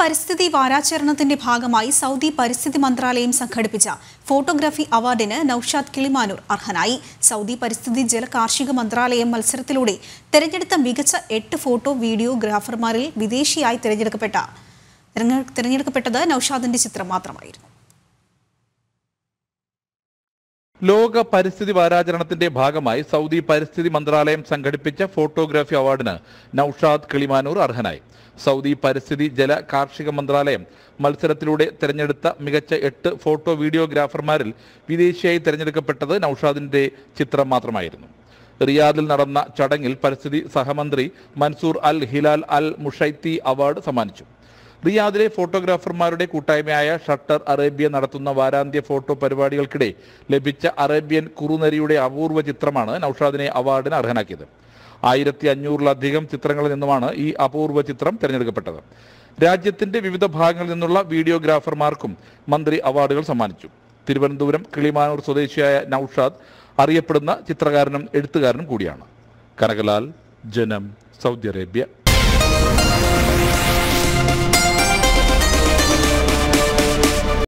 പരിസ്ഥിതി വാരാചരണത്തിന്റെ ഭാഗമായി സൗദി പരിസ്ഥിതി മന്ത്രാലയം സംഘടിപ്പിച്ച ഫോട്ടോഗ്രാഫി അവാർഡിന് നൌഷാദ് കിളിമാനൂർ അർഹനായി. സൗദി പരിസ്ഥിതി ജല കാർഷിക മന്ത്രാലയം മത്സരത്തിലൂടെ തെരഞ്ഞെടുത്ത മികച്ച എട്ട് ഫോട്ടോ വീഡിയോ ഗ്രാഫർമാരിൽ വിദേശിയായി തിരഞ്ഞെടുക്കപ്പെട്ട തിരഞ്ഞെ- തിരഞ്ഞെടുക്കപ്പെട്ടത് നൌഷാദിന്റെ ചിത്രം മാത്രമായിരുന്നു. ലോക പരിസ്ഥിതി വാരാചരണത്തിന്റെ ഭാഗമായി സൗദി പരിസ്ഥിതി മന്ത്രാലയം സംഘടിപ്പിച്ച ഫോട്ടോഗ്രാഫി അവാർഡിന് നൌഷാദ് കിളിമാനൂർ അർഹനായി. സൗദി പരിസ്ഥിതി ജല കാർഷിക മന്ത്രാലയം മത്സരത്തിലൂടെ തിരഞ്ഞെടുത്ത മികച്ച എട്ട് ഫോട്ടോ വീഡിയോഗ്രാഫർമാരിൽ വിദേശിയായി തിരഞ്ഞെടുക്കപ്പെട്ടത് നൌഷാദിന്റെ ചിത്രം മാത്രമായിരുന്നു. റിയാദിൽ നടന്ന ചടങ്ങിൽ പരിസ്ഥിതി സഹമന്ത്രി Mansour al Hilal al Mushaithi award സമ്മാനിച്ചു. റിയാദിലെ ഫോട്ടോഗ്രാഫർമാരുടെ കൂട്ടായ്മയായ ഷട്ടർ അറേബ്യ നടത്തുന്ന വാരാന്ത്യ ഫോട്ടോ പരിപാടികൾക്കിടെ ലഭിച്ച അറേബ്യൻ കുറുനരിയുടെ അപൂർവ ചിത്രമാണ് നൌഷാദിനെ അവാർഡിന് അർഹനാക്കിയത്. ആയിരത്തി അഞ്ഞൂറിലധികം ചിത്രങ്ങളിൽ നിന്നുമാണ് ഈ അപൂർവ ചിത്രം തിരഞ്ഞെടുക്കപ്പെട്ടത്. രാജ്യത്തിന്റെ വിവിധ ഭാഗങ്ങളിൽ നിന്നുള്ള വീഡിയോഗ്രാഫർമാർക്കും മന്ത്രി അവാർഡുകൾ സമ്മാനിച്ചു. തിരുവനന്തപുരം കിളിമാനൂർ സ്വദേശിയായ നൌഷാദ് അറിയപ്പെടുന്ന ചിത്രകാരനും എഴുത്തുകാരനും കൂടിയാണ്. കനകലാൽ ജനം സൗദി അറേബ്യ.